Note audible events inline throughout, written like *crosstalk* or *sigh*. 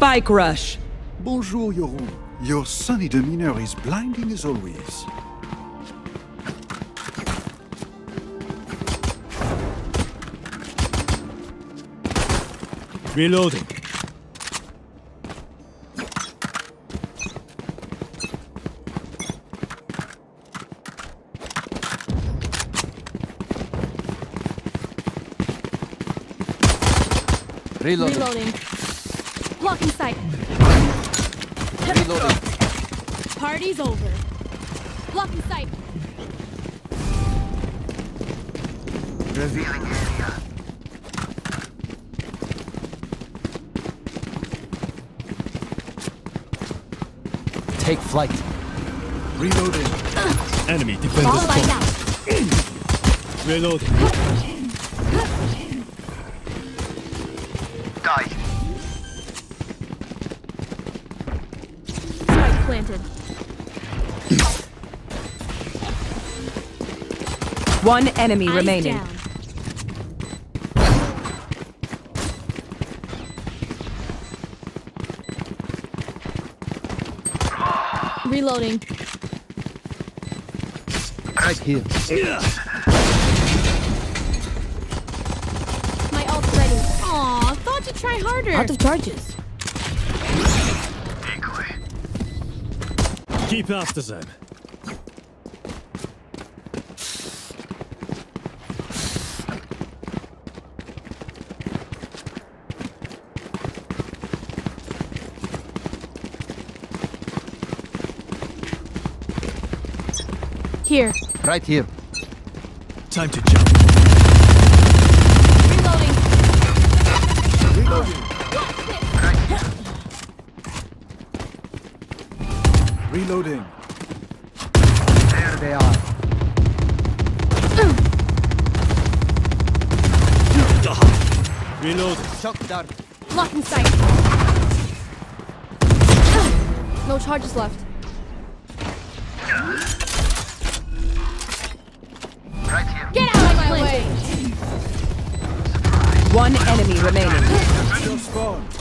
Spike rush. Bonjour, Yoru. Your sunny demeanor is blinding as always. Reloading. Reloading. Reloading. Blocking sight. Reloading. Party's over. Blocking sight. Revealing area. Take flight. Reloading. Enemy defender All by now. Reloading. *laughs* planted. One enemy Eyes remaining. down. Reloading. Right here. My ult's ready. Aw, thought you'd try harder. Out of charges. Keep after them. Here. Right here. Time to jump. Reloading. Reloading. There they are. Reloading. Shock dart. Blocking sight. No charges left. Right here. Get out of my way. One enemy remaining. Your spawn.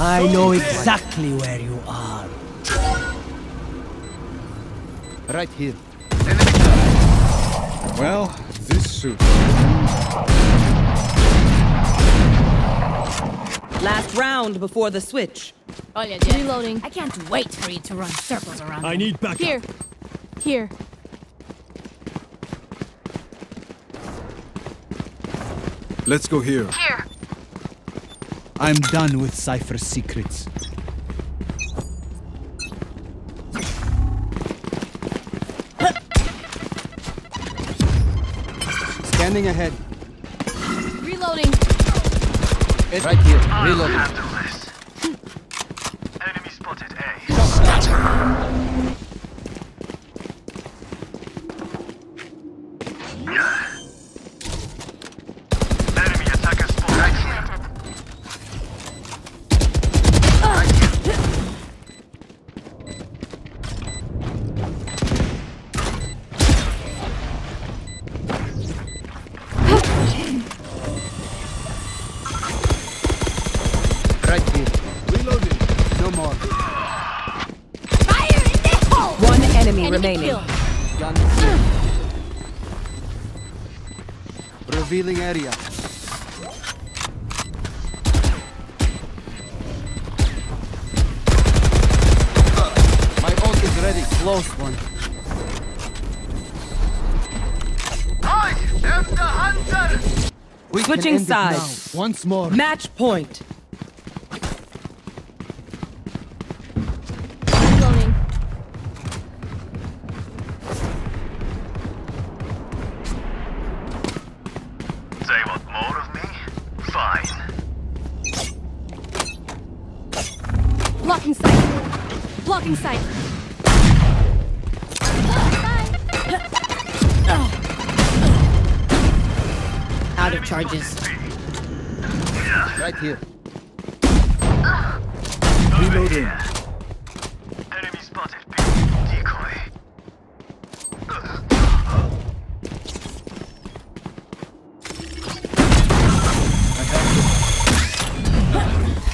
I know exactly where you are. Right here. Well, this suit. Last round before the switch. Oh yeah, Reloading. I can't wait for you to run circles around. I need backup. Here. Here. Let's go here. here. I'm done with Cypher's secrets. Scanning ahead. Reloading. It's right here. Reloading. Enemy spotted A. remaining. kill. Gun here. Revealing area. My ult is ready. Close one. I am the hunter! We can Switching end it now. sides. Once more. Match point. in sight. *laughs* Out of charges. Right here. Reloading. Enemy spotted. Decoy.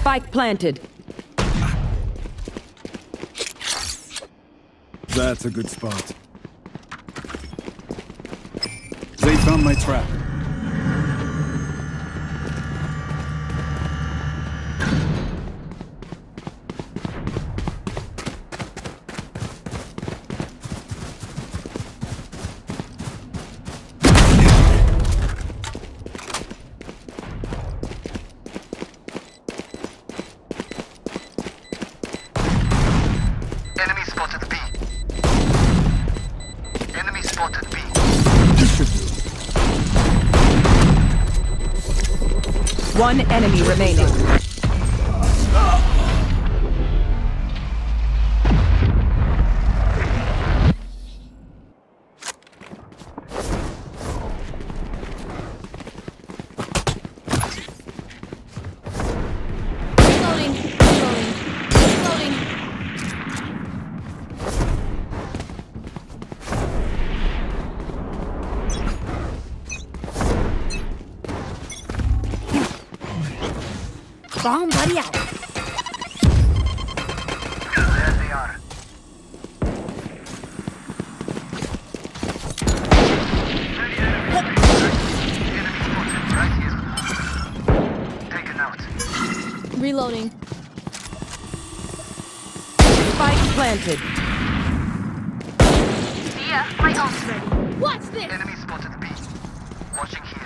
Spike planted. That's a good spot. They found my trap. Enemy spotted B. B. One enemy remaining. Bomb buddy out. There they are. Enemy spotted right here. Taken out. Reloading. Spike planted. Yeah, my ult's ready. Watch this. Enemy spotted B. Watching here.